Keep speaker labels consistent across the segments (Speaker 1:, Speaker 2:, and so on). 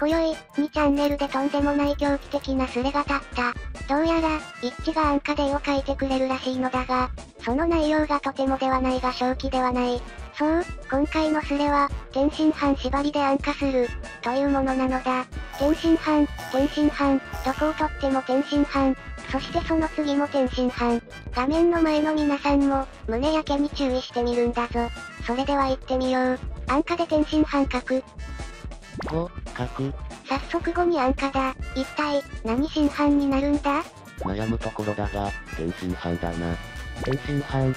Speaker 1: 今宵、2チャンネルでとんでもない狂気的なスレが立った。どうやら、一致が安価で絵を描いてくれるらしいのだが、その内容がとてもではないが正気ではない。そう、今回のスレは、天津飯縛りで安価する、というものなのだ。天津飯、天津飯、どこをとっても天津飯、そしてその次も天津飯。画面の前の皆さんも、胸焼けに注意してみるんだぞ。それでは行ってみよう。安価で天津飯書く。
Speaker 2: 5、書く。
Speaker 1: 早速後に安価だ。一体、何新飯になるんだ？
Speaker 2: 悩むところだが、天津飯だな。天津飯。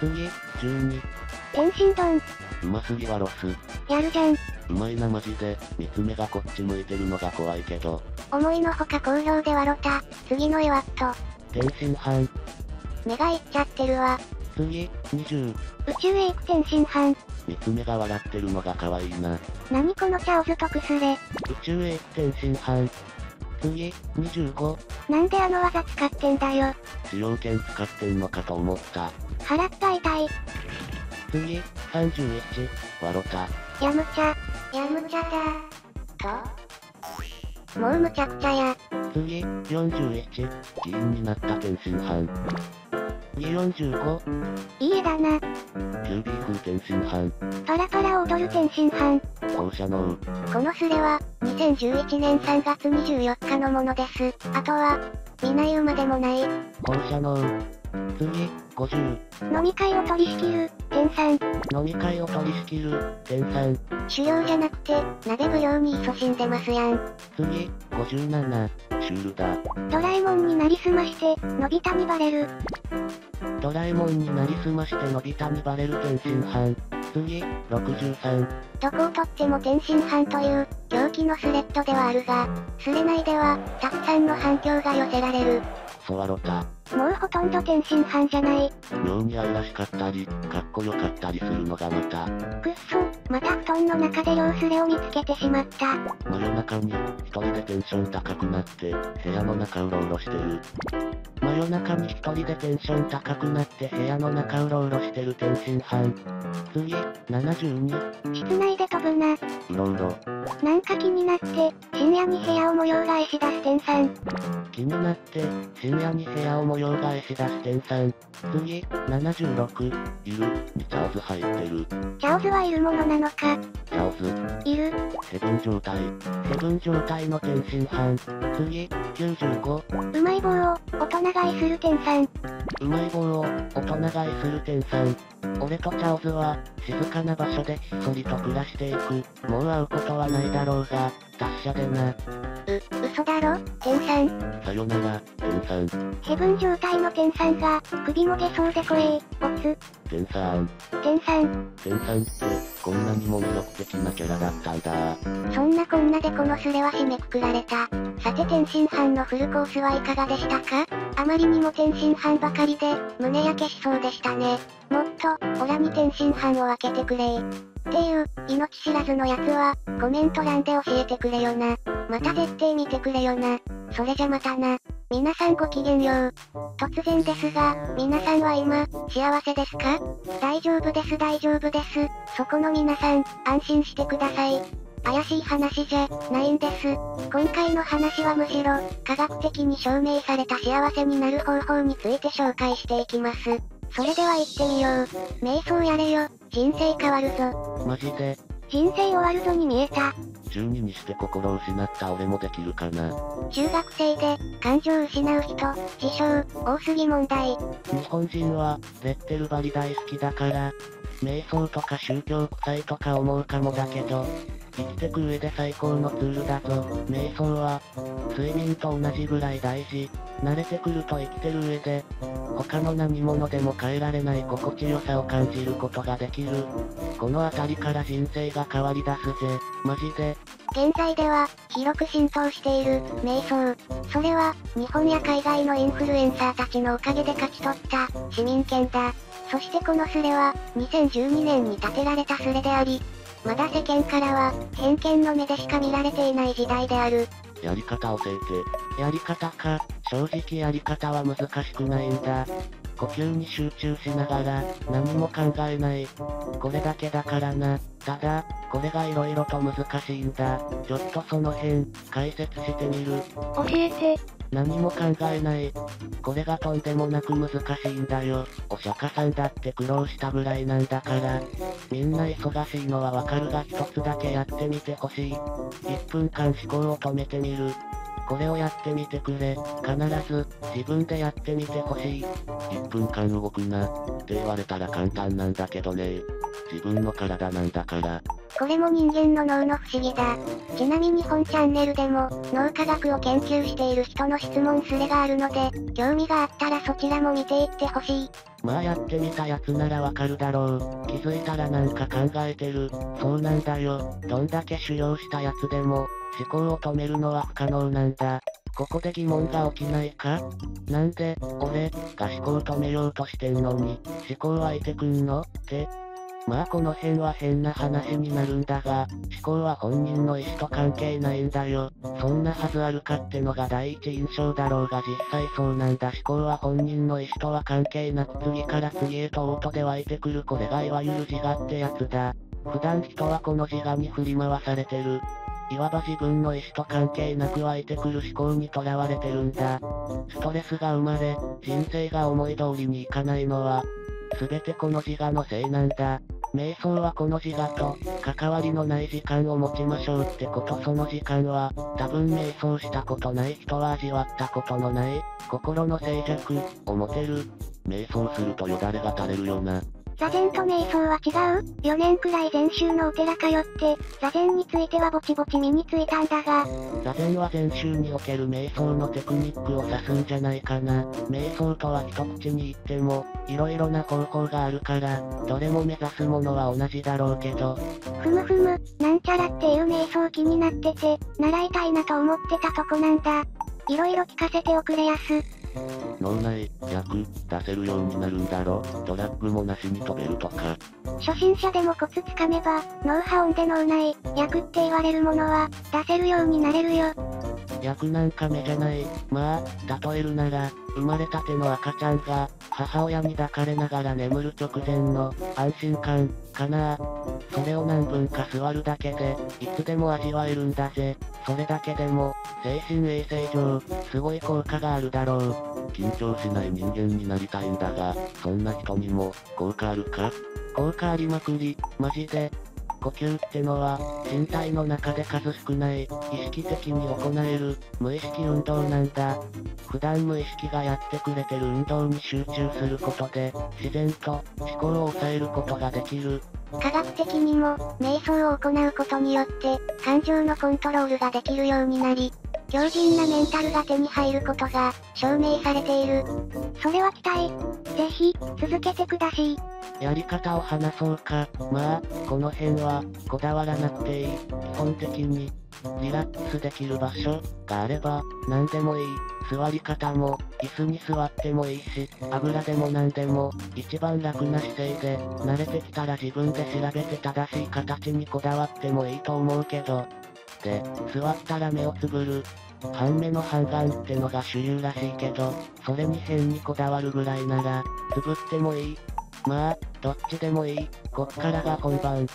Speaker 2: 次、12。
Speaker 1: 天津丼。
Speaker 2: うますぎはロス。
Speaker 1: やるじゃん。
Speaker 2: うまいなマジで、三つ目がこっち向いてるのが怖いけど。
Speaker 1: 思いのほか好評で笑った。次の絵はっと。
Speaker 2: 天津飯。
Speaker 1: 目がいっちゃってるわ。
Speaker 2: 次、20。
Speaker 1: 宇宙へ行く天津飯。
Speaker 2: 三つ目が笑ってるのが可愛いな。
Speaker 1: 何このチャオズとクスレ。宇
Speaker 2: 宙へ天津飯。次、25。
Speaker 1: なんであの技使ってんだよ。
Speaker 2: 使用権使ってんのかと思った。
Speaker 1: 払った痛い。
Speaker 2: 次、31。笑った。
Speaker 1: やむちゃ。やむちゃだ。ともうむちゃくちゃや。
Speaker 2: 次、41。議員になった天津飯。245。
Speaker 1: いい絵だな。
Speaker 2: キュービー風天津飯。
Speaker 1: パラパラ踊る天津飯。
Speaker 2: 放射能。
Speaker 1: このスレは、2011年3月24日のものです。あとは、見ない馬でもない。
Speaker 2: 放射能。次、50。
Speaker 1: 飲み会を取り仕切る、天さん。
Speaker 2: 飲み会を取り仕切る、天さん。
Speaker 1: 主要じゃなくて、鍋奉行に勤しんでますやん。
Speaker 2: 次、57。シュールだ。
Speaker 1: ドラえもんになりすまして、のび太にバレる。
Speaker 2: ドラえもんになりすましてのび太にバレる天津飯。次、63。
Speaker 1: どこをとっても天津飯という、狂気のスレッドではあるが、スレ内では、たくさんの反響が寄せられる。
Speaker 2: そわろた。
Speaker 1: もうほとんど天津飯じゃない。
Speaker 2: 妙に愛らしかったり、かっこよかったりするのがまた。
Speaker 1: くっそ、また布団の中で両スレを見つけてしまった。
Speaker 2: 真夜中に、一人でテンション高くなって、部屋の中うろうろしてる。真夜中に一人でテンション高くなって部屋の中うろうろしてる天津飯。次、72。
Speaker 1: 室内で飛ぶな。
Speaker 2: うろうろ。
Speaker 1: なんか気になって、深夜に部屋を模様替えし出す天さん。
Speaker 2: 気になって、深夜に部屋を模様替えし出す天さん。次、76。いる、にチャオズ入ってる。
Speaker 1: チャオズはいるものなのか？
Speaker 2: チャオズ。
Speaker 1: いる。
Speaker 2: セブン状態。セブン状態の天津飯。次、95。
Speaker 1: うまい棒を、大人買いする天さん。
Speaker 2: うまい棒を、大人買いする天さん。俺とチャオズは、静かな場所でひっそりと暮らしていく。もう会うことはないだろうが、達者でな。う、
Speaker 1: 嘘だろ？天さん。
Speaker 2: さよなら、天さん。
Speaker 1: ヘブン状態の天さんが、首も出そうで怖え、オツ。
Speaker 2: 天さん。
Speaker 1: 天さん。
Speaker 2: 天さんって、こんなにも魅力的なキャラだったんだ。
Speaker 1: そんなこんなでこのスレは締めくくられた。さて天津飯のフルコースはいかがでしたか？あまりにも天津飯ばかりで、胸焼けしそうでしたね。もっと、オラに天津飯を分けてくれっていう、命知らずのやつは、コメント欄で教えてくれよな。また絶対見てくれよな。それじゃまたな。皆さんごきげんよう。突然ですが、皆さんは今、幸せですか？大丈夫です大丈夫です。そこの皆さん、安心してください。怪しい話じゃ、ないんです。今回の話はむしろ、科学的に証明された幸せになる方法について紹介していきます。それでは行ってみよう。瞑想やれよ。人生変わるぞ。
Speaker 2: マジで？
Speaker 1: 人生終わるぞに見えた。
Speaker 2: 12にして心を失った俺もできるかな。
Speaker 1: 中学生で、感情を失う人、自称、多すぎ問題。
Speaker 2: 日本人は、レッテルバリ大好きだから、瞑想とか宗教臭いとか思うかもだけど、生きてく上で最高のツールだぞ。瞑想は、睡眠と同じぐらい大事。慣れてくると生きてる上で、他の何者でも変えられない心地よさを感じることができる。この辺りから人生が変わり出すぜ。マジで。
Speaker 1: 現在では、広く浸透している、瞑想。それは、日本や海外のインフルエンサーたちのおかげで勝ち取った、市民権だ。そしてこのスレは、2012年に建てられたスレであり、まだ世間からは、偏見の目でしか見られていない時代である。
Speaker 2: やり方教えて。やり方か。正直やり方は難しくないんだ。呼吸に集中しながら、何も考えない。これだけだからな。ただ、これが色々と難しいんだ。ちょっとその辺、解説してみる。
Speaker 1: 教えて。
Speaker 2: 何も考えない。これがとんでもなく難しいんだよ。お釈迦さんだって苦労したぐらいなんだから。みんな忙しいのはわかるが一つだけやってみてほしい。1分間思考を止めてみる。これをやってみてくれ。必ず、自分でやってみてほしい。1分間動くな。って言われたら簡単なんだけどね。自分の体なんだから。
Speaker 1: これも人間の脳の不思議だ。ちなみに本チャンネルでも、脳科学を研究している人の質問すれがあるので、興味があったらそちらも見ていってほしい。
Speaker 2: まあやってみたやつならわかるだろう。気づいたらなんか考えてる。そうなんだよ。どんだけ修行したやつでも、思考を止めるのは不可能なんだ。ここで疑問が起きないか？なんで、俺、が思考を止めようとしてんのに、思考湧いてくんの？って、まあこの辺は変な話になるんだが、思考は本人の意思と関係ないんだよ。そんなはずあるかってのが第一印象だろうが実際そうなんだ思考は本人の意思とは関係なく次から次へとオートで湧いてくるこれがいわゆる自我ってやつだ。普段人はこの自我に振り回されてる。いわば自分の意思と関係なく湧いてくる思考にとらわれてるんだ。ストレスが生まれ、人生が思い通りにいかないのは、すべてこの自我のせいなんだ。瞑想はこの自我と、関わりのない時間を持ちましょうってことその時間は、多分瞑想したことない人は味わったことのない、心の静寂、を持てる。瞑想するとよだれが垂れるよな。
Speaker 1: 座禅と瞑想は違う ?4 年くらい禅宗のお寺通って、座禅についてはぼちぼち身についたんだが。
Speaker 2: 座禅は禅宗における瞑想のテクニックを指すんじゃないかな。瞑想とは一口に言っても、色々な方法があるから、どれも目指すものは同じだろうけど。
Speaker 1: ふむふむ、なんちゃらっていう瞑想気になってて、習いたいなと思ってたとこなんだ。色々聞かせておくれやす。
Speaker 2: 脳内、役、出せるようになるんだろドラッグもなしに飛べるとか。
Speaker 1: 初心者でもコツつかめば、脳波音で脳内、役って言われるものは、出せるようになれるよ。
Speaker 2: 役なんか目じゃない。まあ、例えるなら、生まれたての赤ちゃんが、母親に抱かれながら眠る直前の、安心感、かなそれを何分か座るだけで、いつでも味わえるんだぜ。それだけでも、精神衛生上、すごい効果があるだろう。緊張しない人間になりたいんだが、そんな人にも、効果あるか？効果ありまくり、マジで。呼吸ってのは、身体の中で数少ない、意識的に行える、無意識運動なんだ。普段無意識がやってくれてる運動に集中することで、自然と、思考を抑えることができる。
Speaker 1: 科学的にも、瞑想を行うことによって、感情のコントロールができるようになり、強靭なメンタルが手に入ることが、証明されている。それは期待。ぜひ、続けてください。
Speaker 2: やり方を話そうか。まあ、この辺は、こだわらなくていい。基本的に、リラックスできる場所があれば、何でもいい。座り方も、椅子に座ってもいいし、油でも何でも、一番楽な姿勢で、慣れてきたら自分で調べて正しい形にこだわってもいいと思うけど、で、座ったら目をつぶる。半目の半眼ってのが主流らしいけど、それに変にこだわるぐらいなら、つぶってもいい。まあ、どっちでもいい。こっからが本番。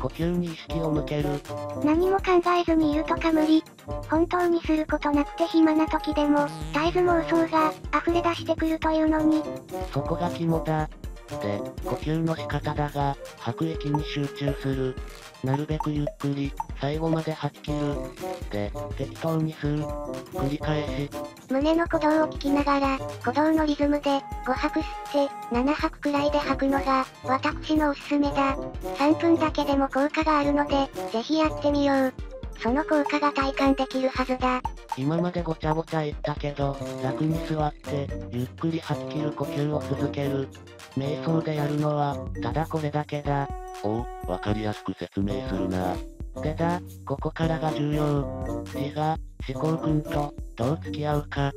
Speaker 2: 呼吸に意識を向ける。
Speaker 1: 何も考えずにいるとか無理。本当にすることなくて暇な時でも、絶えず妄想が溢れ出してくるというのに。
Speaker 2: そこが肝だ。で、呼吸の仕方だが、吐く息に集中する。なるべくゆっくり、最後まで吐き切る。で、適当に吸う。繰り返し。
Speaker 1: 胸の鼓動を聞きながら、鼓動のリズムで、5拍吸って、7拍くらいで吐くのが、私のおすすめだ。3分だけでも効果があるので、ぜひやってみよう。その効果が体感できるはずだ。
Speaker 2: 今までごちゃごちゃ言ったけど、楽に座って、ゆっくり吐き切る呼吸を続ける。瞑想でやるのは、ただこれだけだ。おお、わかりやすく説明するな。でだ、ここからが重要。自が、思考君と、どう付き合うか。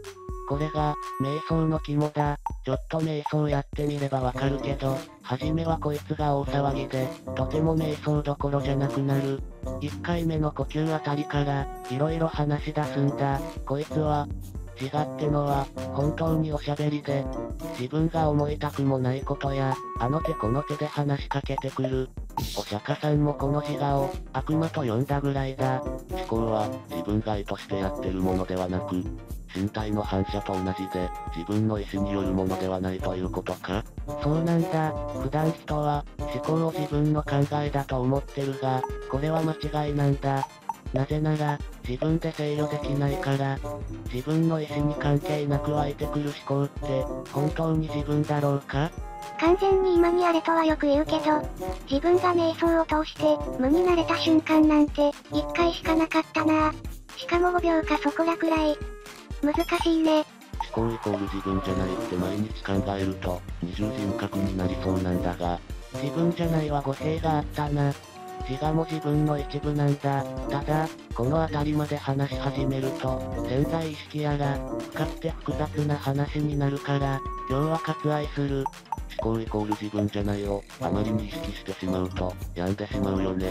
Speaker 2: これが、瞑想の肝だ。ちょっと瞑想やってみればわかるけど、はじめはこいつが大騒ぎで、とても瞑想どころじゃなくなる。1回目の呼吸あたりから、いろいろ話し出すんだ。こいつは、自我ってのは、本当におしゃべりで、自分が思いたくもないことや、あの手この手で話しかけてくる。お釈迦さんもこの自我を、悪魔と呼んだぐらいだ。思考は、自分が意図してやってるものではなく、身体の反射と同じで、自分の意思によるものではないということかそうなんだ。普段人は、思考を自分の考えだと思ってるが、これは間違いなんだ。なぜなら、自分で制御できないから、自分の意思に関係なく湧いてくる思考って、本当に自分だろうか？
Speaker 1: 完全に今にあれとはよく言うけど、自分が瞑想を通して、無になれた瞬間なんて、一回しかなかったなしかも5秒かそこらくらい。難しいね。
Speaker 2: 思考イコール自分じゃないって毎日考えると、二重人格になりそうなんだが、
Speaker 1: 自分じゃないは語弊があったな。
Speaker 2: 自我も自分の一部なんだ。ただ、この辺りまで話し始めると、潜在意識やら、深くて複雑な話になるから、今日は割愛する。思考イコール自分じゃないを、あまりに意識してしまうと、病んでしまうよね。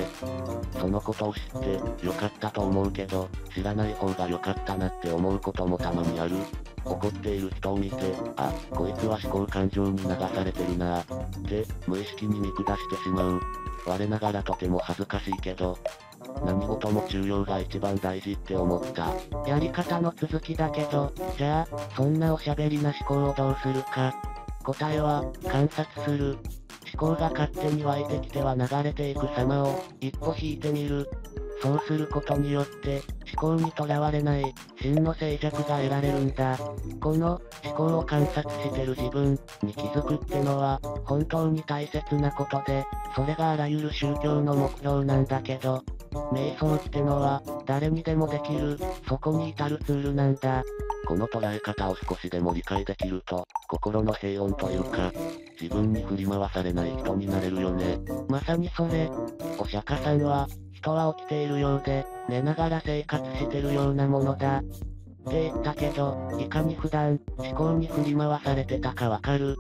Speaker 2: そのことを知って、よかったと思うけど、知らない方が良かったなって思うこともたまにある。怒っている人を見て、あ、こいつは思考感情に流されてるなぁ。って、無意識に見下してしまう。我ながらとても恥ずかしいけど、何事も重要が一番大事って思った。
Speaker 1: やり方の続きだけど、じゃあ、そんなおしゃべりな思考をどうするか。
Speaker 2: 答えは、観察する。思考が勝手に湧いてきては流れていく様を、一歩引いてみる。そうすることによって、思考にとらわれない、真の静寂が得られるんだ。この、思考を観察してる自分、に気づくってのは、本当に大切なことで、それがあらゆる宗教の目標なんだけど、瞑想ってのは、誰にでもできる、そこに至るツールなんだ。この捉え方を少しでも理解できると、心の平穏というか、自分に振り回されない人になれるよね。
Speaker 1: まさにそれ。
Speaker 2: お釈迦さんは、人は起きているようで、寝ながら生活してるようなものだ。って言ったけど、いかに普段、思考に振り回されてたかわかる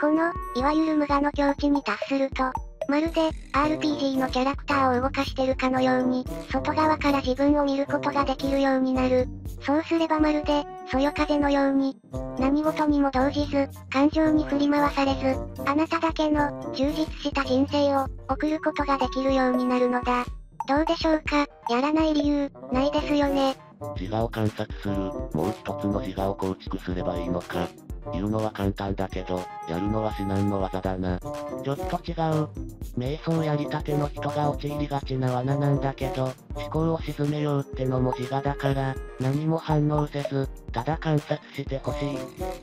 Speaker 1: この、いわゆる無我の境地に達すると、まるで、RPG のキャラクターを動かしてるかのように、外側から自分を見ることができるようになる。そうすればまるで、そよ風のように、何事にも動じず、感情に振り回されず、あなただけの、充実した人生を、送ることができるようになるのだ。どうでしょうか？やらない理由、ないですよね。
Speaker 2: 自我を観察する、もう一つの自我を構築すればいいのか。言うのは簡単だけど、やるのは至難の技だな。
Speaker 1: ちょっと違う。瞑想やりたての人が陥りがちな罠なんだけど、思考を沈めようってのも自我だから、何も反応せず、ただ観察してほしい。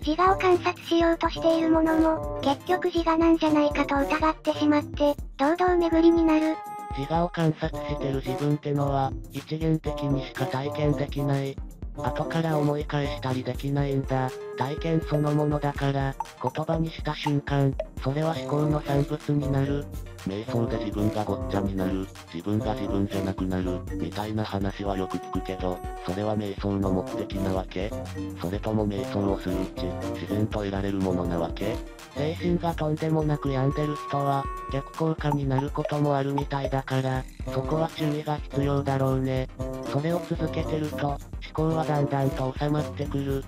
Speaker 1: 自我を観察しようとしているものも、結局自我なんじゃないかと疑ってしまって、堂々巡りになる。
Speaker 2: 自我を観察してる自分ってのは、一元的にしか体験できない。後から思い返したりできないんだ。体験そのものだから、言葉にした瞬間、それは思考の産物になる。瞑想で自分がごっちゃになる、自分が自分じゃなくなる、みたいな話はよく聞くけど、それは瞑想の目的なわけそれとも瞑想をするうち、自然と得られるものなわけ
Speaker 1: 精神がとんでもなく病んでる人は、逆効果になることもあるみたいだから、そこは注意が必要だろうね。それを続けてると、考はだんだんと収まってくる。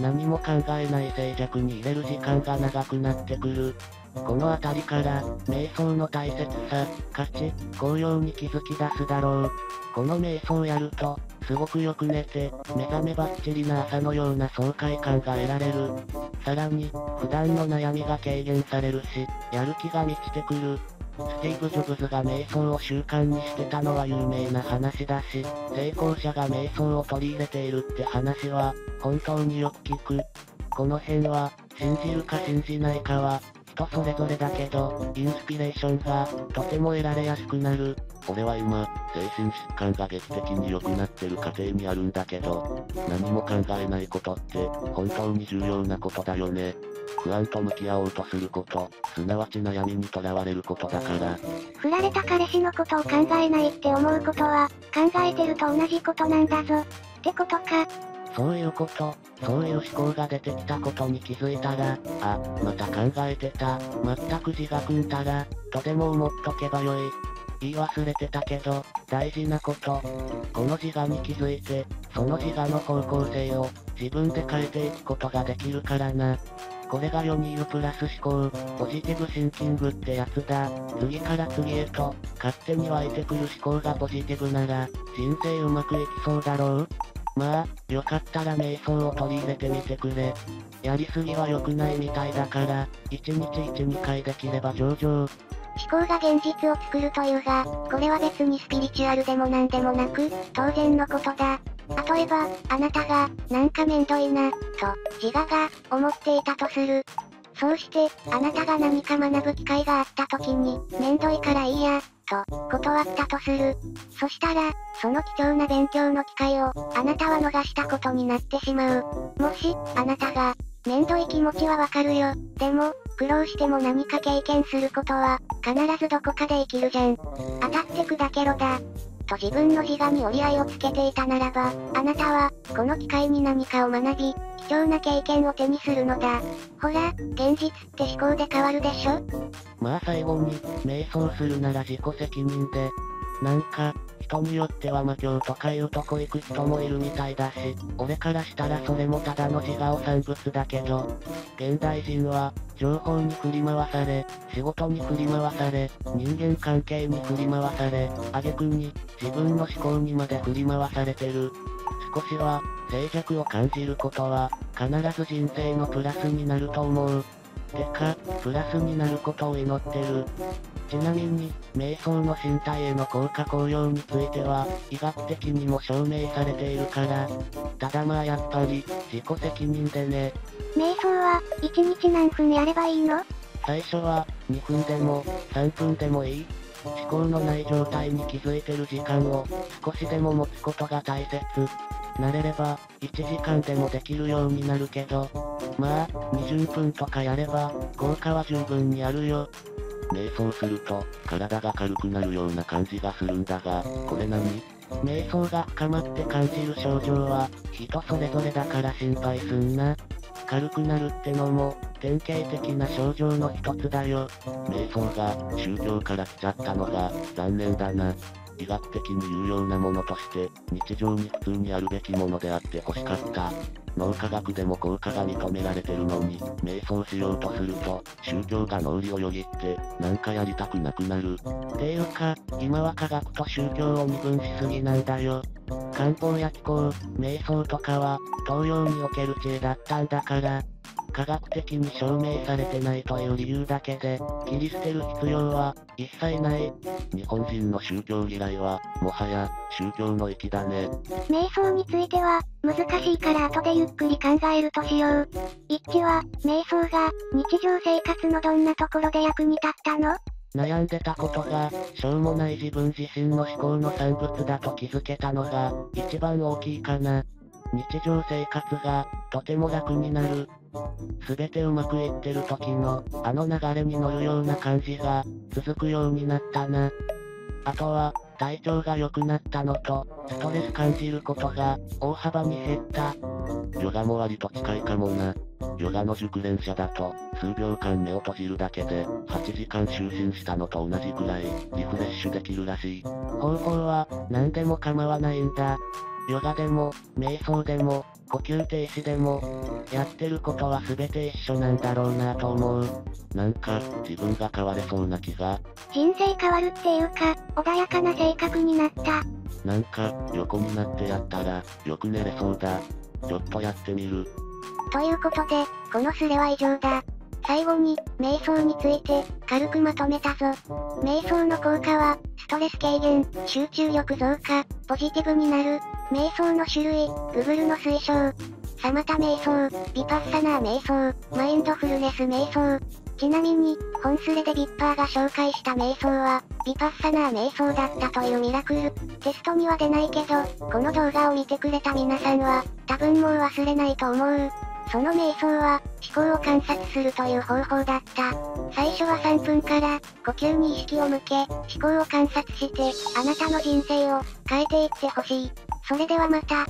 Speaker 1: 何も考えない静寂に入れる時間が長くなってくる。この辺りから、瞑想の大切さ、価値、効用に気づき出すだろう。この瞑想やると、すごくよく寝て、目覚めばっちりな朝のような爽快感が得られる。さらに、普段の悩みが軽減されるし、やる気が満ちてくる。スティーブ・ジョブズが瞑想を習慣にしてたのは有名な話だし、成功者が瞑想を取り入れているって話は、本当によく聞く。この辺は、信じるか信じないかは、人それぞれだけど、インスピレーションが、とても得られやすくなる。
Speaker 2: 俺は今、精神疾患が劇的に良くなってる過程にあるんだけど、何も考えないことって、本当に重要なことだよね。不安と向き合おうとすること、すなわち悩みにとらわれることだから。
Speaker 1: 振られた彼氏のことを考えないって思うことは、考えてると同じことなんだぞ。ってことか。
Speaker 2: そういうこと、そういう思考が出てきたことに気づいたら、あ、また考えてた、全く自我くんたら、とでも思っとけばよい。言い忘れてたけど、大事なこと。この自我に気づいて、その自我の方向性を、自分で変えていくことができるからな。これが世にいるプラス思考、ポジティブシンキングってやつだ。次から次へと、勝手に湧いてくる思考がポジティブなら、人生うまくいきそうだろう？まあ、よかったら瞑想を取り入れてみてくれ。やりすぎは良くないみたいだから、1日1、2回できれば上々。
Speaker 1: 思考が現実を作るというが、これは別にスピリチュアルでも何でもなく、当然のことだ。例えば、あなたが、なんかめんどいな、と、自我が、思っていたとする。そうして、あなたが何か学ぶ機会があった時に、めんどいからいいや、と、断ったとする。そしたら、その貴重な勉強の機会を、あなたは逃したことになってしまう。もし、あなたが、めんどい気持ちはわかるよ。でも、苦労しても何か経験することは、必ずどこかで生きるじゃん。当たって砕けろだ。と自分の自我に折り合いをつけていたならば、あなたは、この機会に何かを学び、貴重な経験を手にするのだ。ほら、現実って思考で変わるでしょ？
Speaker 2: まあ最後に、瞑想するなら自己責任で。なんか、人によっては魔境とかいうとこ行く人もいるみたいだし、俺からしたらそれもただの自我を産物だけど、現代人は、情報に振り回され、仕事に振り回され、人間関係に振り回され、挙句に、自分の思考にまで振り回されてる。少しは、静寂を感じることは、必ず人生のプラスになると思う。てか、プラスになることを祈ってる。ちなみに、瞑想の身体への効果効用については、医学的にも証明されているから。ただまあやっぱり、自己責任でね。
Speaker 1: 瞑想は、1日何分やればいいの？
Speaker 2: 最初は、2分でも、3分でもいい。思考のない状態に気づいてる時間を、少しでも持つことが大切。慣れれば、1時間でもできるようになるけど、まあ、20分とかやれば、効果は十分にあるよ。瞑想すると、体が軽くなるような感じがするんだが、これ何？瞑想が深まって感じる症状は、人それぞれだから心配すんな。軽くなるってのも、典型的な症状の一つだよ。瞑想が、宗教から来ちゃったのが、残念だな。医学的に有用なものとして、日常に普通にあるべきものであって欲しかった。脳科学でも効果が認められてるのに、瞑想しようとすると、宗教が脳裏をよぎって、なんかやりたくなくなる。ていうか、今は科学と宗教を二分しすぎなんだよ。漢方や気候、瞑想とかは、東洋における知恵だったんだから、科学的に証明されてないという理由だけで、切り捨てる必要は、一切ない。日本人の宗教嫌いは、もはや、宗教の域だね。
Speaker 1: 瞑想については、難しいから後でゆっくり考えるとしよう。一致は、瞑想が、日常生活のどんなところで役に立ったの？
Speaker 2: 悩んでたことが、しょうもない自分自身の思考の産物だと気づけたのが、一番大きいかな。日常生活が、とても楽になる。すべてうまくいってる時の、あの流れに乗るような感じが、続くようになったな。あとは、体調が良くなったのと、ストレス感じることが、大幅に減った。ヨガも割と近いかもな。ヨガの熟練者だと、数秒間目を閉じるだけで、8時間就寝したのと同じくらい、リフレッシュできるらしい。方法は、何でも構わないんだ。ヨガでも、瞑想でも、呼吸停止でも、やってることは全て一緒なんだろうなと思う。なんか、自分が変われそうな気が。
Speaker 1: 人生変わるっていうか、穏やかな性格になった。
Speaker 2: なんか、横になってやったら、よく寝れそうだ。ちょっとやってみる。
Speaker 1: ということで、このスレは以上だ。最後に、瞑想について、軽くまとめたぞ。瞑想の効果は、ストレス軽減、集中力増加、ポジティブになる。瞑想の種類、Google の推奨。サマタ瞑想、ビパッサナー瞑想、マインドフルネス瞑想。ちなみに、本スレでビッパーが紹介した瞑想は、ビパッサナー瞑想だったというミラクル。テストには出ないけど、この動画を見てくれた皆さんは、多分もう忘れないと思う。その瞑想は、思考を観察するという方法だった。最初は3分から、呼吸に意識を向け、思考を観察して、あなたの人生を、変えていってほしい。それではまた。